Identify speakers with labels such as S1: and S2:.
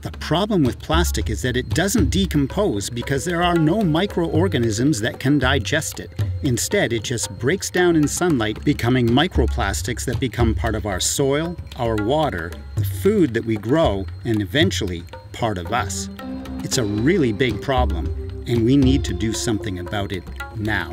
S1: The problem with plastic is that it doesn't decompose because there are no microorganisms that can digest it. Instead, it just breaks down in sunlight, becoming microplastics that become part of our soil, our water, the food that we grow, and eventually part of us. It's a really big problem, and we need to do something about it now.